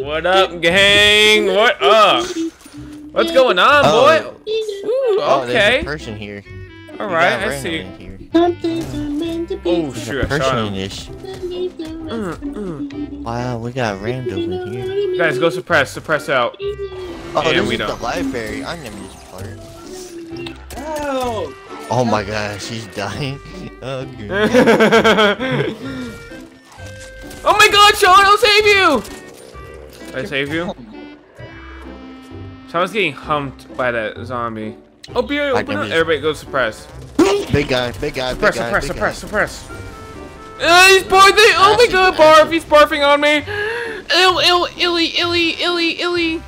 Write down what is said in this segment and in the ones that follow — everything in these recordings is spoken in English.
What up, gang? What up? What's going on, Oh. boy? Ooh, Oh, there's okay. a person here. All You right, got I see. Oh There's shoot, a I shot him. this. Mm, mm. Wow, we got random in here. Guys, go suppress, suppress out. Oh, Yeah, this we is don't. library. I remember this part. Ow! Oh my gosh, she's dying. Oh, oh my God, Sean, I'll save you. Did I save you? Sean's getting humped by that zombie. Oh, beer, open up. Everybody go suppress. Big guy, big guy, big Suppress, guy, suppress, big suppress, guy. suppress. Uh, he's barfing. Oh my god, acid. barf. He's barfing on me. Ill, ill, illy, illy, illy, illy.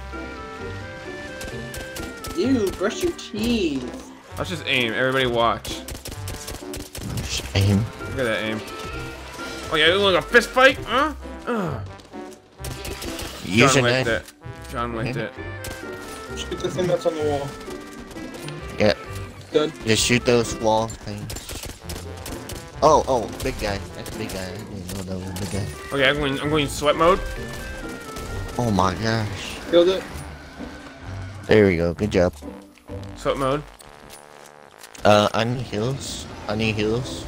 Dude, brush your teeth. Let's just aim. Everybody watch. Just aim. Look at that aim. Oh yeah, look a fist fight. Huh? Ugh. John Using liked it. it. John liked it. Shoot the thing that's on the wall. Yeah. Done. Just shoot those wall things. Oh, oh, big guy. That's a big guy. I didn't know that was a big guy. Okay, I'm going. I'm going sweat mode. Oh my gosh. Killed it. There we go. Good job. Sweat mode. Uh, I need heals. I need heals.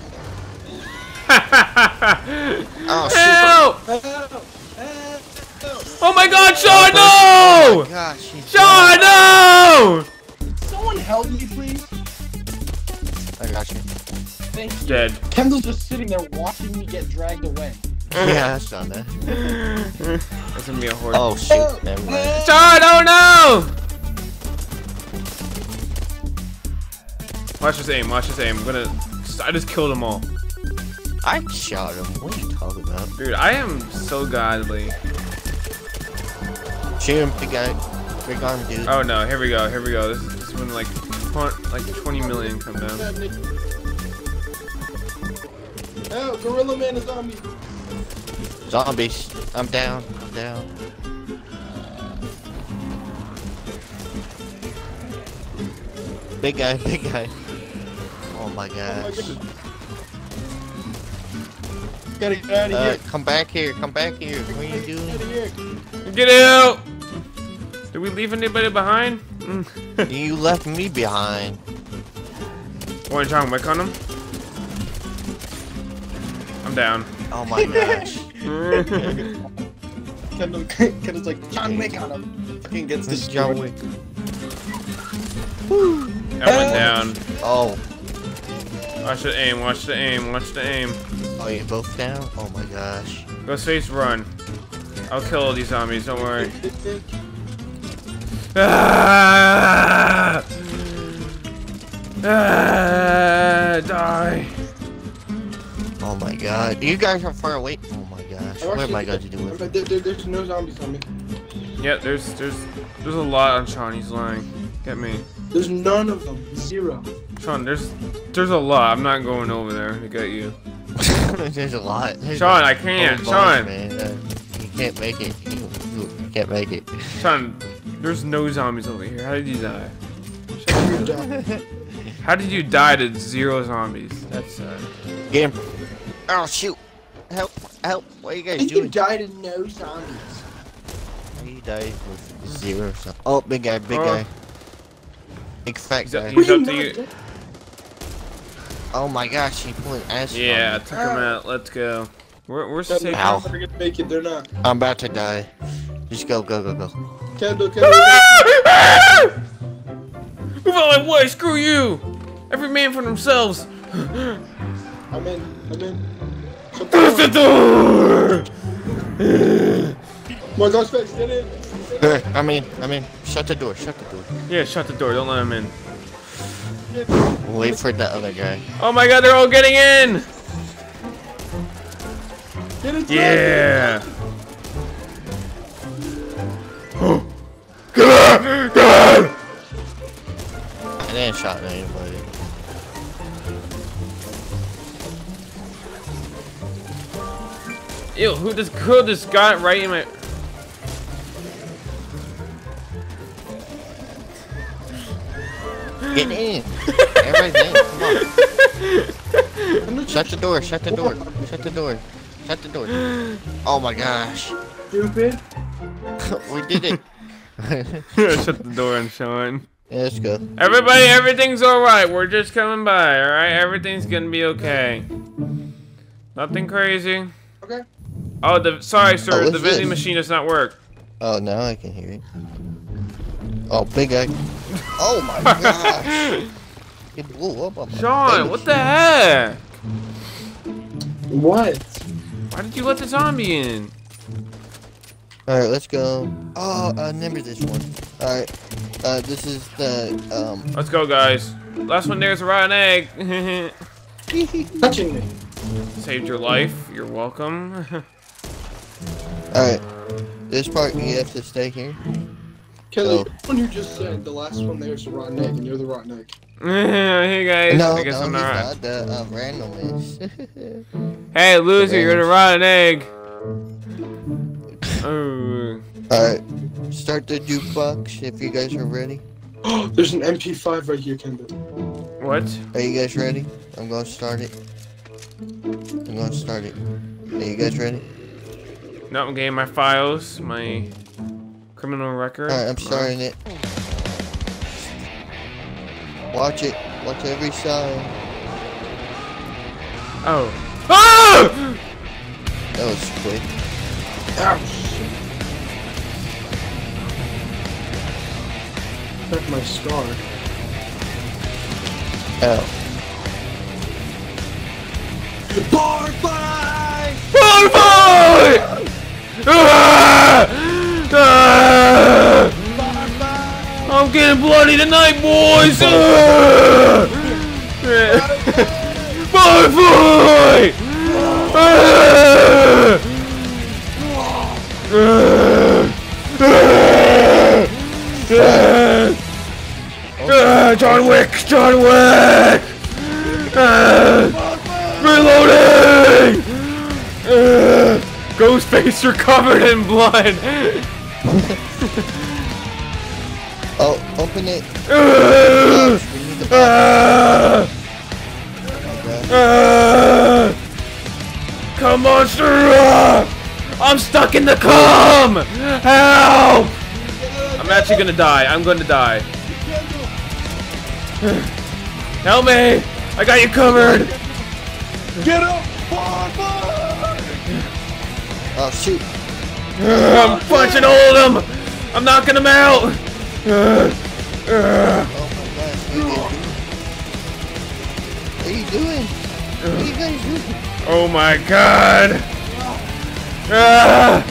Oh, shoot. Help! Help! Help! Oh my God, Sean! Oh my No! gosh, Sean, no! Someone help me, please. I got you. Thank you. Dead. Kendall's just sitting there watching me get dragged away. Yeah, I saw that. That's gonna be a horde. Oh shoot, oh, never mind. Sean, oh no! Watch this aim, watch this aim. I'm gonna. I just killed them all. I shot him. What are you talking about? Dude, I am so godly. Shoot him, big guy. Big arm dude. Oh no, here we go, here we go. This is, this is when like, tw- like 20 million come down. Oh, Gorilla Man is on me. Zombies. I'm down. I'm down. Big guy, big guy. Oh my Oh my gosh. goodness. Gotta get out of Uh, here. come back here, come back here. What are you doing? here. Get out! Did we leave anybody behind? You left me behind. Want to try and wick on him? I'm down. Oh my gosh. Kendall, Kendall's like, John Wick on him. Fucking gets This is destroyed. John Wick. I went oh. down. Oh. Watch the aim, watch the aim, watch the aim. Oh, you both down? Oh my gosh. Go space run. I'll kill all these zombies, don't worry. Ah! Ah! Die. Oh my god. You guys are far away. Oh my gosh. What am I going to do with There, there, there's no zombies on me. Yeah, there's there's there's a lot on Sean. He's lying. Get me, There's none of them. Zero. Sean. There's there's a lot. I'm not going over there to get you. There's a lot. There's Sean, a I can't. whole bunch, man. Uh, you can't make it. You, you can't make it. Sean, there's no zombies over here. How did you die? How did you die to zero zombies? That's sad. Get him. Oh shoot. Help. Help. What are you I guys think you doing? died in no zombies. You died with zero. So oh, big guy. Big Oh. guy. Big fat guy. he's Wait, up to you. dead. Oh my gosh. He pulling acid. on Yeah, I me. took him out. Let's go. Where, where's the Kendall, safe? Ow. They're gonna make it. They're not. I'm about to die. Just go, go, go, go. Kendall, Kendall. Move out of my way! Screw you! Every man for themselves. I'm in. I'm in. Shut the the door. door. My gosh, face, get in. Here, I'm in. I'm in. Shut the door. Shut the door. Yeah, shut the door. Don't let him in. Wait for the other guy. Oh my God, they're all getting in. Get inside. Yeah. I didn't shot anybody. Ew, who just who just got right in my? Get in. Everybody's in. Come on. Shut the door. Shut the door. Shut the door. Shut the door. Oh my gosh. stupid. we did it. Shut the door and Sean. Yeah, let's go. Everybody, everything's alright. We're just coming by, alright? Everything's gonna be okay. Nothing crazy. Okay. Oh, the sorry, sir. Oh, what's the vending this? machine does not work. Oh, now I can hear it. Oh, big egg. Oh my gosh! It blew up on my Sean, face. what the heck? What? Why did you let the zombie in? Alright, let's go. Oh, I remember this one. Alright. Uh, this is the, um... Let's go, guys. Last one there's a rotten egg. Touching me. Saved your life. You're welcome. Alright. This part, you have to stay here. Kelly, Oh. the one who just said the last one there's a rotten egg and you're the rotten egg. hey guys. no, I guess no, I'm he's not. not. The uh, randomness. Hey, loser, you're the Random. rotten egg. Oh. Alright. Start the jukebox if you guys are ready. there's an MP5 right here, Kendall. What? Are you guys ready? I'm gonna start it. I'm gonna start it. Are you guys ready? No, I'm getting my files, my criminal record. Alright, I'm starting it. Watch it. Watch every side. Oh. Ah! That was quick. Ouch! That's my scar. Ow. Bar fight! Bonfire! I'm getting bloody tonight, boys! Ah! Bonfire! John Wick! John Wick! Ah! Reloading! Uh, Ghostface, you're covered in blood! Oh, open it. Uh, Box. We need the box. uh, uh, come monster! uh, I'm stuck in the cum! Help! I'm actually gonna die. I'm gonna die. Help me! I got you covered! Get up! Bar fight! Oh shoot. I'm punching all of them! I'm knocking them out! Oh my gosh. What are you doing? What are you guys doing? oh my god! Ah,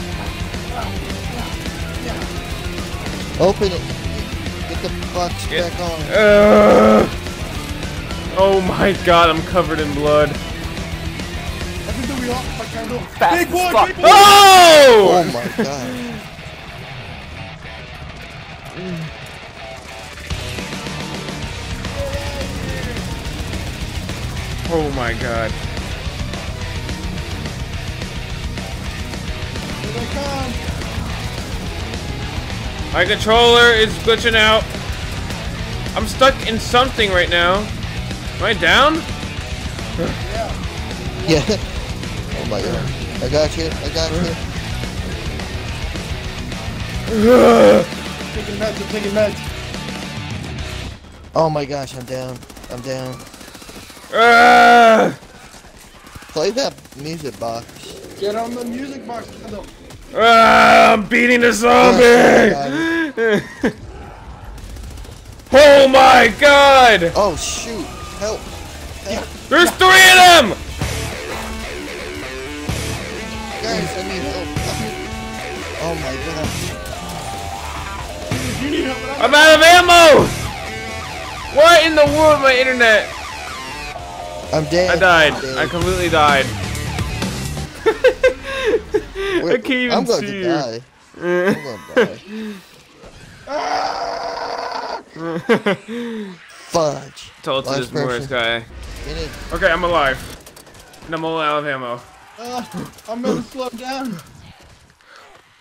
Open it. Get the box Get- back on. uh, oh my god, I'm covered in blood. Big boy, big boy! Oh Oh! my god. Oh my god. My controller is glitching out. I'm stuck in something right now. Am I down? Yeah. Yeah. Oh my god. I got you. I got you. Taking meds, I'm taking meds. Oh my gosh, I'm down. I'm down. Ah! Play that music box. Get on the music box, Kendall. Ah, I'm beating the zombie! oh Oh my god! Oh shoot. Help. Help. There's three of them! Guys, I need help. Oh my god. You need help, I'm out of ammo! What in the world, my internet? I'm dead. I died. I'm dead. I completely died. I can't even I'm going see to die. I'm going to die. Fudge. Told to this Morris guy. Okay, I'm alive. And I'm all out of ammo. Uh, I'm gonna slow down.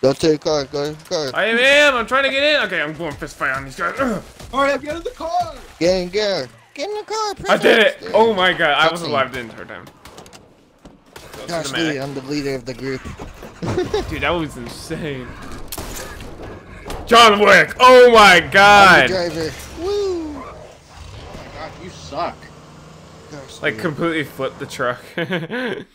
Go to the car. Go to the car. I am, I'm trying to get in. Okay, I'm going fist fight on these guys. Ugh. Alright, get in the car! Get in gear. Get in the car. I did it! Princess. Oh my god, I was Cutscene. alive the entire time. Gosh, cinematic. dude, I'm the leader of the group. Dude, that was insane. John Wick. Oh my god. driver. Woo! Oh my god, you suck. Gosh, Like dude. completely flipped the truck.